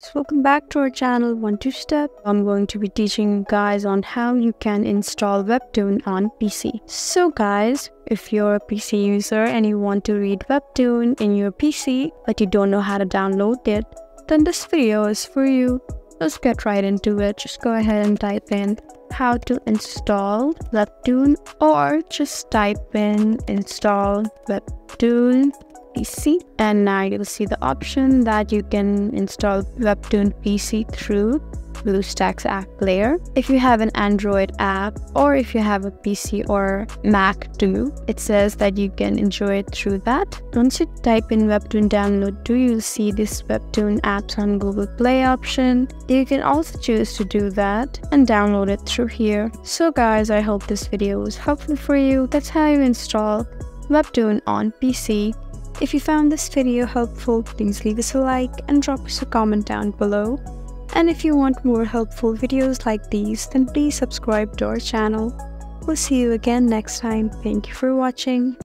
So welcome back to our channel One Two Step. I'm going to be teaching you guys on how you can install Webtoon on PC. So guys, if you're a PC user and you want to read Webtoon in your PC but you don't know how to download it, then this video is for you. Let's get right into it. Just go ahead and type in how to install Webtoon or just type in install Webtoon PC and now you'll see the option that you can install Webtoon PC through BlueStacks app player. If you have an Android app or if you have a PC or Mac too, it says that you can enjoy it through that. Once you type in Webtoon download do you'll see this Webtoon apps on Google Play option. You can also choose to do that and download it through here. So guys, I hope this video was helpful for you. That's how you install Webtoon on PC. If you found this video helpful, please leave us a like and drop us a comment down below. And if you want more helpful videos like these, then please subscribe to our channel. We'll see you again next time. Thank you for watching.